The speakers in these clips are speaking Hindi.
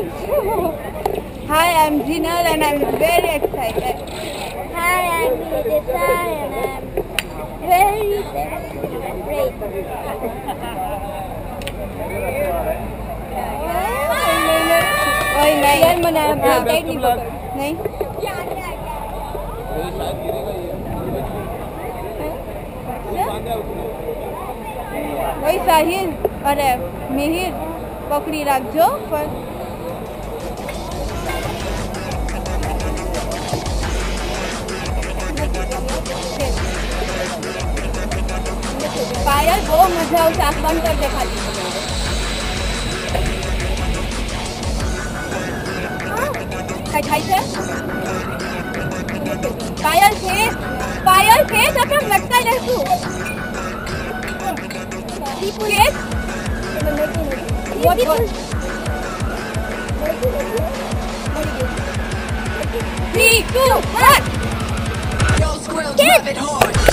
Hi, I'm Jinal and I'm very excited. Hi, I'm Yudhita and I'm very great. ओए नहीं यार मना ब्लॉग नहीं नहीं वही साहिल अरे मिहिर पकड़ी रखो पर वो मज़ा उसे आँख बंद कर देखा पायल थे पायल थे तो तुम मटका ले तू दीपू ये बहुत Three, two, one. Yo, girls, love it hard.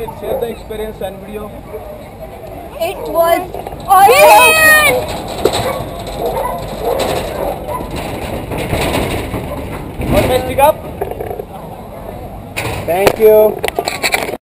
How is it? Share the experience and video. It was awesome. One stick up. Thank you.